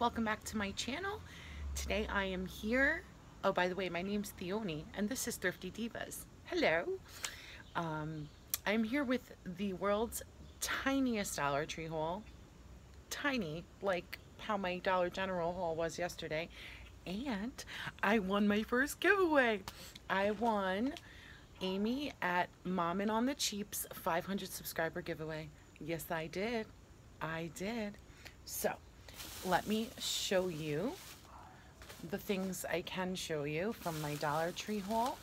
welcome back to my channel. Today I am here, oh by the way my name's Theonie and this is Thrifty Divas. Hello. Um, I'm here with the world's tiniest Dollar Tree haul. Tiny, like how my Dollar General haul was yesterday. And I won my first giveaway. I won Amy at Mommin on the Cheap's 500 subscriber giveaway. Yes, I did. I did. So, let me show you the things I can show you from my Dollar Tree haul.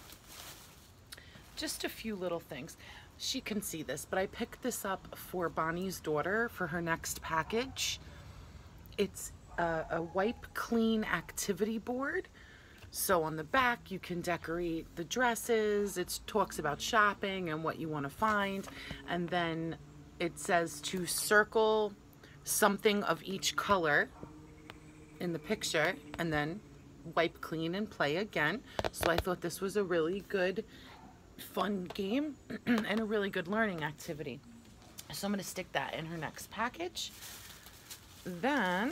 Just a few little things. She can see this, but I picked this up for Bonnie's daughter for her next package. It's a, a wipe clean activity board. So on the back, you can decorate the dresses. It talks about shopping and what you want to find. And then it says to circle something of each color in the picture and then wipe clean and play again. So I thought this was a really good fun game and a really good learning activity. So I'm going to stick that in her next package. Then,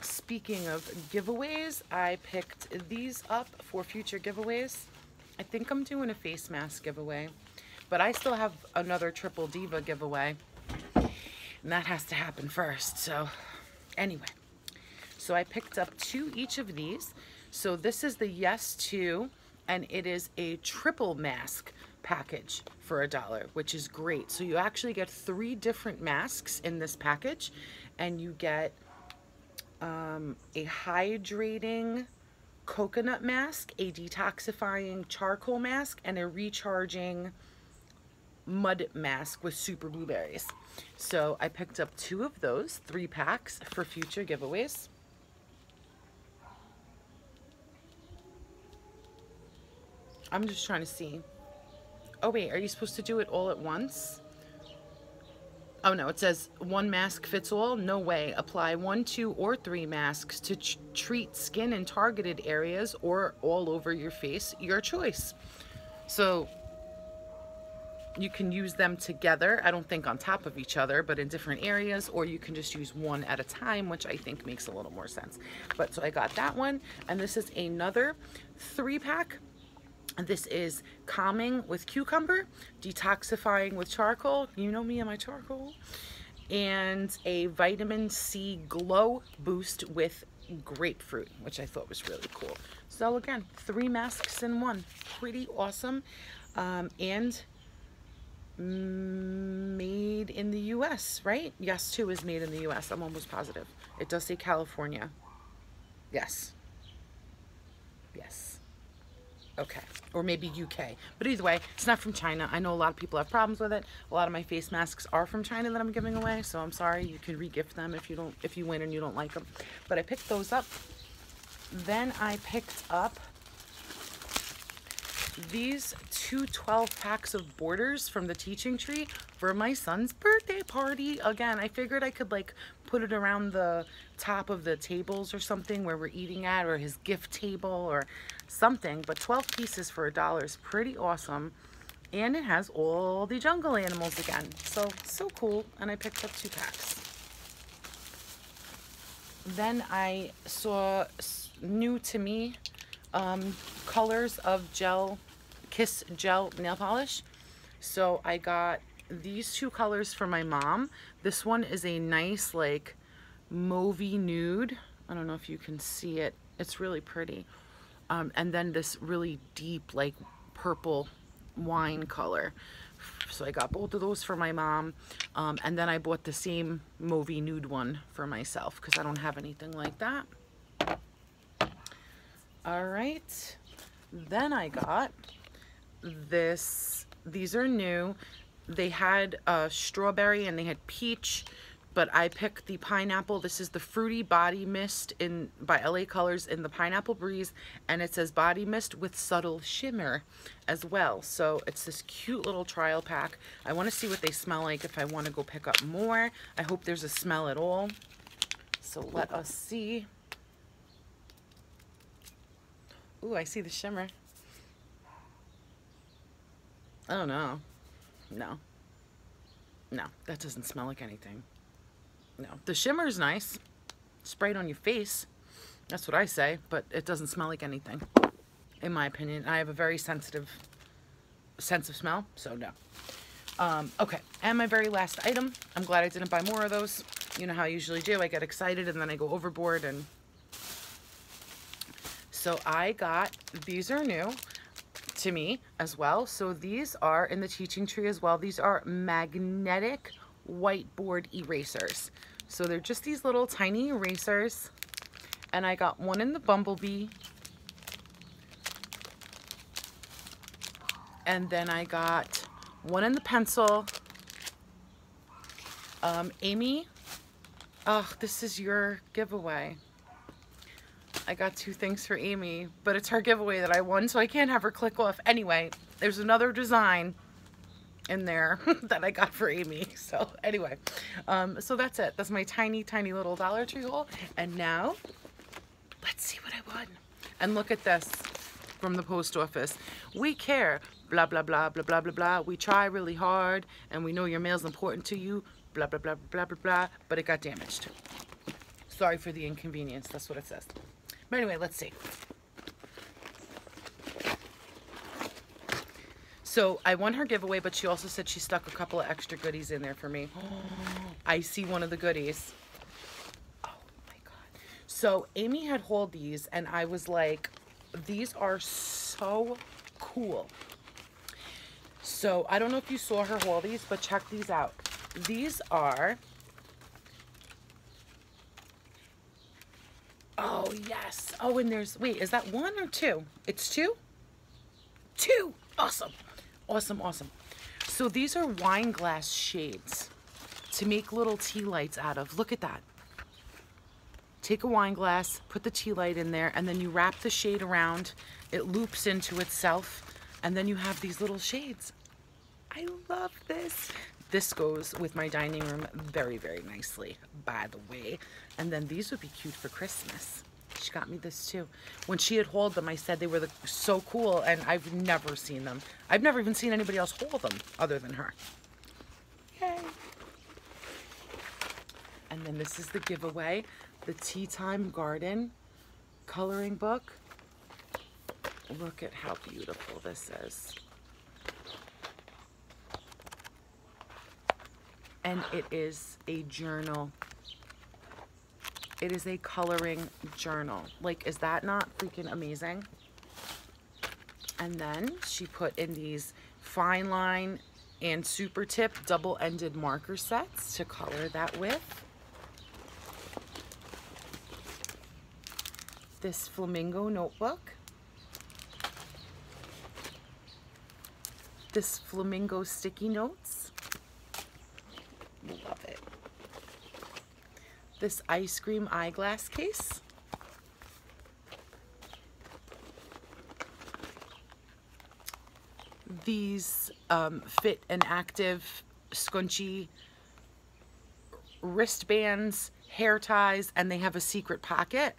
speaking of giveaways, I picked these up for future giveaways. I think I'm doing a face mask giveaway, but I still have another Triple Diva giveaway and that has to happen first. So anyway, so I picked up two each of these. So this is the Yes To, and it is a triple mask package for a dollar, which is great. So you actually get three different masks in this package, and you get um, a hydrating coconut mask, a detoxifying charcoal mask, and a recharging mud mask with super blueberries. So I picked up two of those, three packs for future giveaways. I'm just trying to see. Oh wait, are you supposed to do it all at once? Oh no, it says one mask fits all. No way. Apply one, two, or three masks to treat skin in targeted areas or all over your face. Your choice. So you can use them together. I don't think on top of each other, but in different areas, or you can just use one at a time, which I think makes a little more sense. But so I got that one, and this is another three pack. This is calming with cucumber, detoxifying with charcoal. You know me and my charcoal. And a vitamin C glow boost with grapefruit, which I thought was really cool. So again, three masks in one. Pretty awesome. Um, and made in the US, right? Yes To is made in the US. I'm almost positive. It does say California. Yes. Yes. Okay. Or maybe UK. But either way, it's not from China. I know a lot of people have problems with it. A lot of my face masks are from China that I'm giving away, so I'm sorry. You can regift them if you don't if you win and you don't like them. But I picked those up. Then I picked up these two 12 packs of borders from the teaching tree for my son's birthday party. Again, I figured I could like put it around the top of the tables or something where we're eating at or his gift table or something. But 12 pieces for a dollar is pretty awesome. And it has all the jungle animals again. So, so cool. And I picked up two packs. Then I saw new to me um, colors of gel, Kiss gel nail polish. So I got these two colors for my mom. This one is a nice like mauvey nude. I don't know if you can see it. It's really pretty. Um, and then this really deep like purple wine color. So I got both of those for my mom. Um, and then I bought the same mauvey nude one for myself because I don't have anything like that. All right. Then I got this. These are new. They had uh, strawberry and they had peach, but I picked the pineapple. This is the Fruity Body Mist in by LA Colors in the Pineapple Breeze, and it says Body Mist with Subtle Shimmer as well. So it's this cute little trial pack. I want to see what they smell like if I want to go pick up more. I hope there's a smell at all. So let us see. Ooh, I see the shimmer. Oh no. No. No, that doesn't smell like anything. No, the shimmer's nice. Spray it on your face. That's what I say, but it doesn't smell like anything, in my opinion. I have a very sensitive sense of smell, so no. Um, okay, and my very last item. I'm glad I didn't buy more of those. You know how I usually do. I get excited and then I go overboard and... So I got, these are new to me as well. So these are in the teaching tree as well. These are magnetic whiteboard erasers. So they're just these little tiny erasers. And I got one in the Bumblebee. And then I got one in the pencil. Um, Amy, oh, this is your giveaway. I got two things for Amy, but it's her giveaway that I won, so I can't have her click off. Anyway, there's another design in there that I got for Amy. So anyway, um, so that's it. That's my tiny, tiny little Dollar Tree haul. And now, let's see what I won. And look at this from the post office. We care, blah, blah, blah, blah, blah, blah, blah. We try really hard, and we know your mail's important to you, blah, blah, blah, blah, blah, blah, but it got damaged. Sorry for the inconvenience. That's what it says. But anyway, let's see. So I won her giveaway, but she also said she stuck a couple of extra goodies in there for me. I see one of the goodies. Oh my God. So Amy had hauled these and I was like, these are so cool. So I don't know if you saw her haul these, but check these out. These are Oh, yes. Oh, and there's, wait, is that one or two? It's two? Two. Awesome. Awesome, awesome. So these are wine glass shades to make little tea lights out of. Look at that. Take a wine glass, put the tea light in there, and then you wrap the shade around. It loops into itself, and then you have these little shades. I love this. This goes with my dining room very, very nicely, by the way. And then these would be cute for Christmas. She got me this too. When she had hauled them, I said they were the, so cool, and I've never seen them. I've never even seen anybody else haul them other than her. Yay. And then this is the giveaway, the Tea Time Garden coloring book. Look at how beautiful this is. And it is a journal. It is a coloring journal. Like, is that not freaking amazing? And then she put in these fine line and super tip double-ended marker sets to color that with. This flamingo notebook. This flamingo sticky notes. Love it. This ice cream eyeglass case. These um, fit and active scrunchy wristbands, hair ties, and they have a secret pocket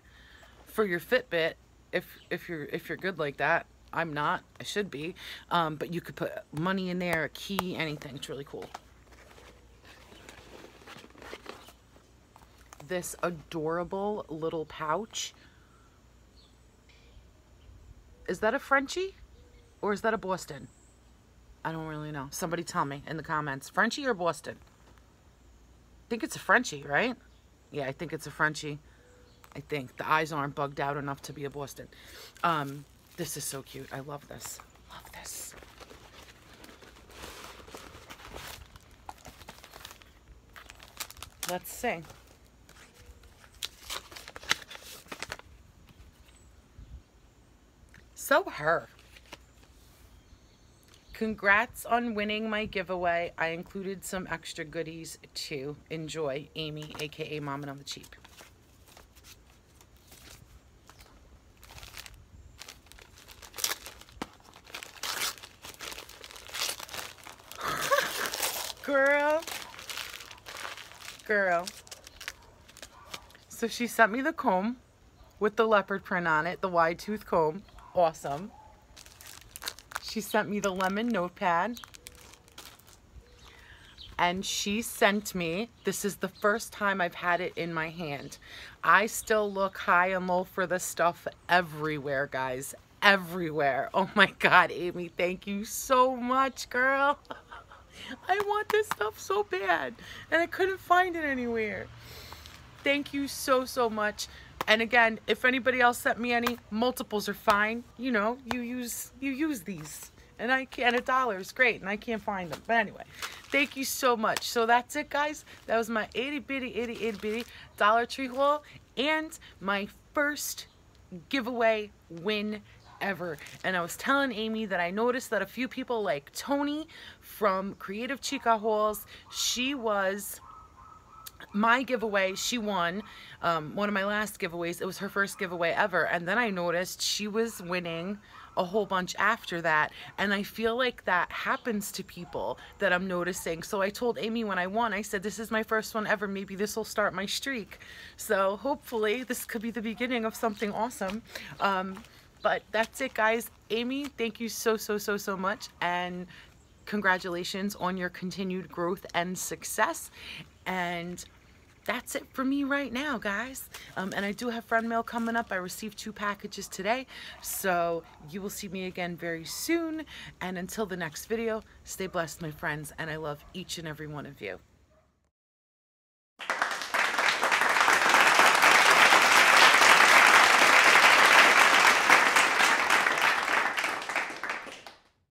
for your Fitbit if if you're if you're good like that. I'm not. I should be. Um, but you could put money in there, a key, anything. It's really cool. This adorable little pouch. Is that a Frenchie? Or is that a Boston? I don't really know. Somebody tell me in the comments. Frenchie or Boston? I think it's a Frenchie, right? Yeah, I think it's a Frenchie. I think. The eyes aren't bugged out enough to be a Boston. Um, this is so cute. I love this. Love this. Let's see. So her. Congrats on winning my giveaway. I included some extra goodies to Enjoy, Amy, aka Mommin on the Cheap. Girl. Girl. So she sent me the comb with the leopard print on it, the wide tooth comb awesome. She sent me the lemon notepad. and she sent me, this is the first time I've had it in my hand. I still look high and low for this stuff everywhere, guys, everywhere. Oh my God, Amy, thank you so much, girl. I want this stuff so bad and I couldn't find it anywhere. Thank you so, so much. And again, if anybody else sent me any, multiples are fine. You know, you use you use these and I can't, a dollar is great and I can't find them. But anyway, thank you so much. So that's it guys. That was my itty bitty itty itty bitty Dollar Tree haul and my first giveaway win ever. And I was telling Amy that I noticed that a few people like Tony from Creative Chica Hauls, she was my giveaway, she won um, one of my last giveaways. It was her first giveaway ever. And then I noticed she was winning a whole bunch after that. And I feel like that happens to people that I'm noticing. So I told Amy when I won, I said, this is my first one ever. Maybe this will start my streak. So hopefully this could be the beginning of something awesome. Um, but that's it, guys. Amy, thank you so, so, so, so much. And congratulations on your continued growth and success. And that's it for me right now, guys. Um, and I do have friend mail coming up. I received two packages today. So you will see me again very soon. And until the next video, stay blessed, my friends. And I love each and every one of you.